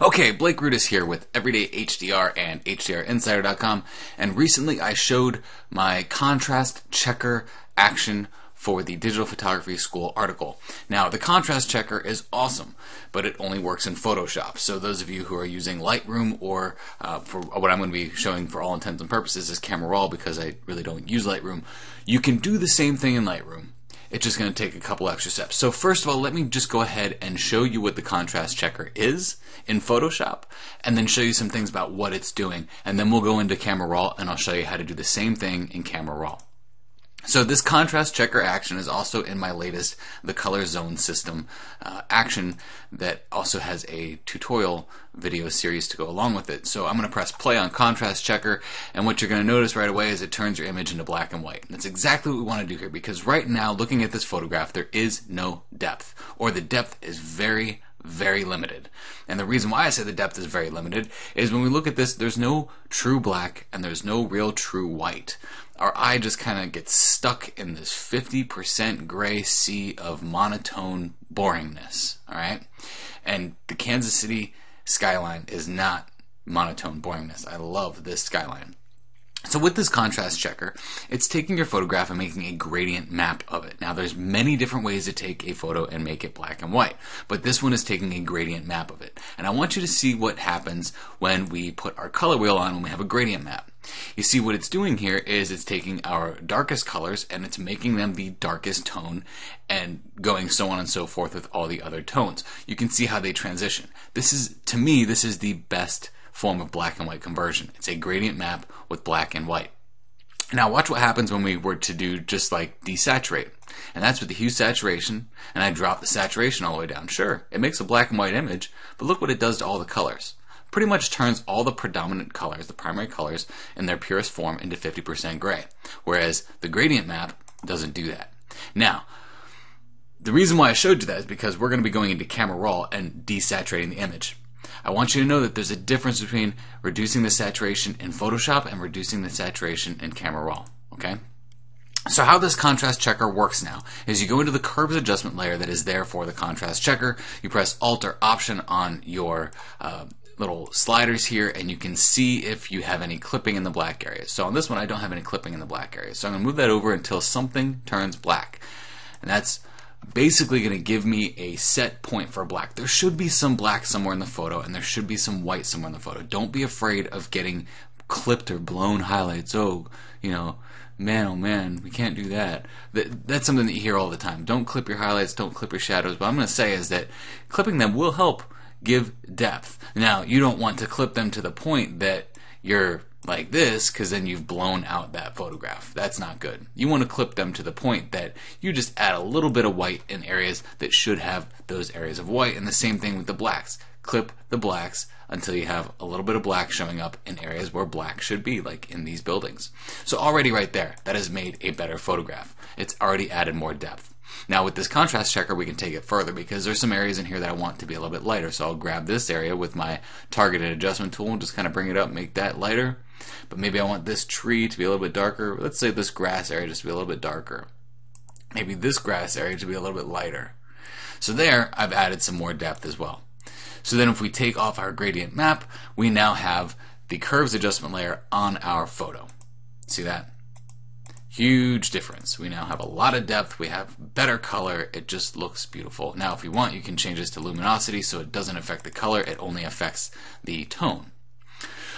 Okay, Blake Rudis here with Everyday HDR and HDRinsider.com, and recently I showed my contrast checker action for the Digital Photography School article. Now, the contrast checker is awesome, but it only works in Photoshop. So, those of you who are using Lightroom or uh, for what I'm going to be showing for all intents and purposes is Camera Raw because I really don't use Lightroom, you can do the same thing in Lightroom it's just going to take a couple extra steps. So first of all, let me just go ahead and show you what the contrast checker is in Photoshop and then show you some things about what it's doing. And then we'll go into Camera Raw and I'll show you how to do the same thing in Camera Raw. So this contrast checker action is also in my latest the color zone system uh, action that also has a tutorial video series to go along with it. So I'm going to press play on contrast checker and what you're going to notice right away is it turns your image into black and white. And that's exactly what we want to do here because right now looking at this photograph there is no depth or the depth is very very limited. And the reason why I say the depth is very limited is when we look at this, there's no true black and there's no real true white. Our eye just kind of gets stuck in this 50% gray sea of monotone boringness, all right? And the Kansas City skyline is not monotone boringness. I love this skyline. So with this contrast checker, it's taking your photograph and making a gradient map of it. Now there's many different ways to take a photo and make it black and white, but this one is taking a gradient map of it. And I want you to see what happens when we put our color wheel on when we have a gradient map. You see what it's doing here is it's taking our darkest colors and it's making them the darkest tone and going so on and so forth with all the other tones. You can see how they transition. This is, to me, this is the best form of black and white conversion. It's a gradient map with black and white. Now watch what happens when we were to do just like desaturate. And that's with the hue saturation, and I drop the saturation all the way down. Sure, it makes a black and white image, but look what it does to all the colors. Pretty much turns all the predominant colors, the primary colors, in their purest form into 50% gray. Whereas the gradient map doesn't do that. Now, the reason why I showed you that is because we're going to be going into camera raw and desaturating the image. I want you to know that there's a difference between reducing the saturation in Photoshop and reducing the saturation in Camera Raw. Okay? So how this contrast checker works now is you go into the curves adjustment layer that is there for the contrast checker. You press Alt or Option on your uh, little sliders here and you can see if you have any clipping in the black area. So on this one I don't have any clipping in the black area. So I'm going to move that over until something turns black. And that's basically going to give me a set point for black. There should be some black somewhere in the photo and there should be some white somewhere in the photo. Don't be afraid of getting clipped or blown highlights. Oh, you know, man, oh man, we can't do that. that. That's something that you hear all the time. Don't clip your highlights, don't clip your shadows. But I'm going to say is that clipping them will help give depth. Now, you don't want to clip them to the point that you're like this because then you've blown out that photograph. That's not good. You want to clip them to the point that you just add a little bit of white in areas that should have those areas of white, and the same thing with the blacks. Clip the blacks until you have a little bit of black showing up in areas where black should be, like in these buildings. So already right there, that has made a better photograph. It's already added more depth. Now with this contrast checker, we can take it further because there's some areas in here that I want to be a little bit lighter. So I'll grab this area with my targeted adjustment tool and just kind of bring it up, make that lighter. But maybe I want this tree to be a little bit darker. Let's say this grass area just to be a little bit darker. Maybe this grass area to be a little bit lighter. So there, I've added some more depth as well. So then if we take off our gradient map, we now have the curves adjustment layer on our photo. See that? Huge difference. We now have a lot of depth. We have better color. It just looks beautiful. Now, if you want, you can change this to luminosity so it doesn't affect the color. It only affects the tone.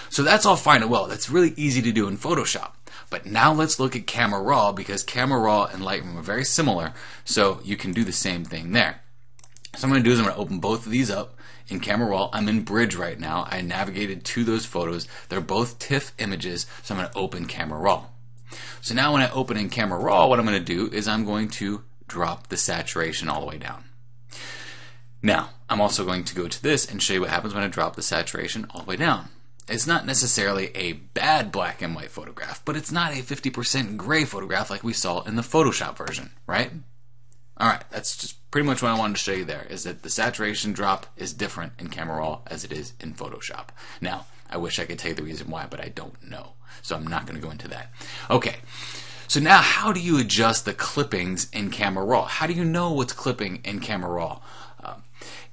So that's all fine and well. That's really easy to do in Photoshop. But now let's look at Camera Raw because Camera Raw and Lightroom are very similar. So you can do the same thing there. So I'm going to do is I'm going to open both of these up in Camera Raw. I'm in Bridge right now. I navigated to those photos. They're both TIFF images. So I'm going to open Camera Raw. So now when I open in Camera Raw, what I'm going to do is I'm going to drop the saturation all the way down. Now, I'm also going to go to this and show you what happens when I drop the saturation all the way down. It's not necessarily a bad black and white photograph, but it's not a 50% gray photograph like we saw in the Photoshop version, right? Alright, that's just pretty much what I wanted to show you there, is that the saturation drop is different in Camera Raw as it is in Photoshop. Now, I wish I could tell you the reason why, but I don't know. So I'm not going to go into that. Okay. So now how do you adjust the clippings in Camera Raw? How do you know what's clipping in Camera Raw? Um,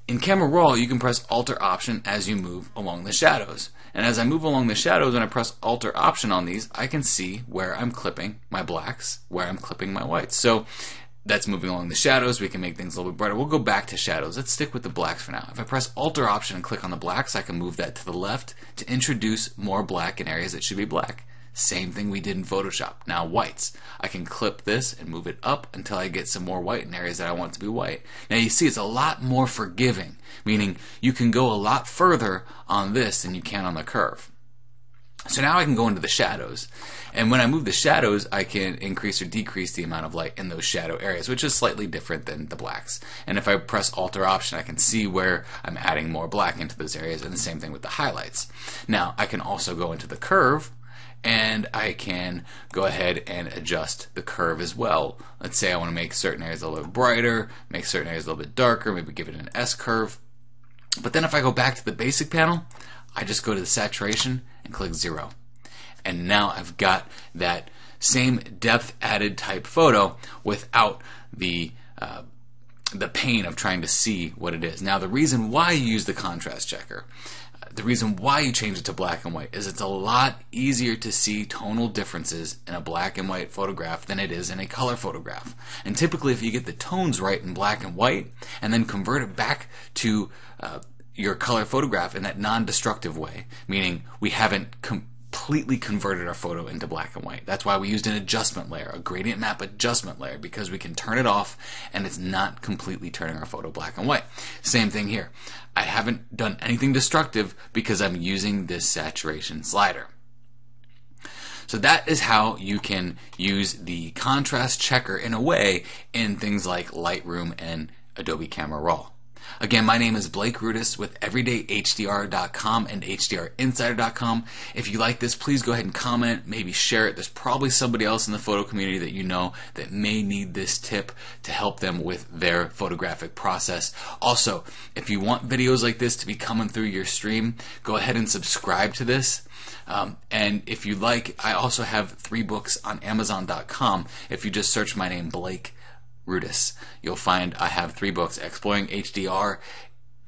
In Camera Raw, you can press Alt Option as you move along the shadows. And as I move along the shadows and I press Alt Option on these, I can see where I'm clipping my blacks, where I'm clipping my whites. So that's moving along the shadows. We can make things a little bit brighter. We'll go back to shadows. Let's stick with the blacks for now. If I press Alt or Option and click on the blacks, I can move that to the left to introduce more black in areas that should be black. Same thing we did in Photoshop. Now whites. I can clip this and move it up until I get some more white in areas that I want to be white. Now you see it's a lot more forgiving, meaning you can go a lot further on this than you can on the curve. So now I can go into the shadows. And when I move the shadows, I can increase or decrease the amount of light in those shadow areas, which is slightly different than the blacks. And if I press Alt or Option, I can see where I'm adding more black into those areas, and the same thing with the highlights. Now, I can also go into the curve, and I can go ahead and adjust the curve as well. Let's say I want to make certain areas a little brighter, make certain areas a little bit darker, maybe give it an S curve. But then if I go back to the basic panel, I just go to the saturation and click zero. And now I've got that same depth added type photo without the uh, the pain of trying to see what it is. Now the reason why you use the contrast checker the reason why you change it to black and white is it's a lot easier to see tonal differences in a black and white photograph than it is in a color photograph. And typically, if you get the tones right in black and white and then convert it back to uh, your color photograph in that non destructive way, meaning we haven't completely converted our photo into black and white. That's why we used an adjustment layer, a gradient map adjustment layer, because we can turn it off and it's not completely turning our photo black and white. Same thing here. I haven't done anything destructive because I'm using this saturation slider. So that is how you can use the contrast checker in a way in things like Lightroom and Adobe Camera Raw. Again, my name is Blake Rudis with EverydayHDR.com and HDRInsider.com. If you like this, please go ahead and comment, maybe share it. There's probably somebody else in the photo community that you know that may need this tip to help them with their photographic process. Also, if you want videos like this to be coming through your stream, go ahead and subscribe to this. Um, and if you like, I also have three books on Amazon.com. If you just search my name, Blake Rudis. You'll find I have three books Exploring HDR,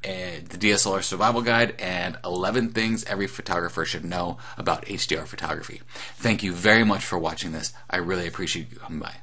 and eh, the DSLR Survival Guide, and 11 things every photographer should know about HDR photography. Thank you very much for watching this. I really appreciate you coming by.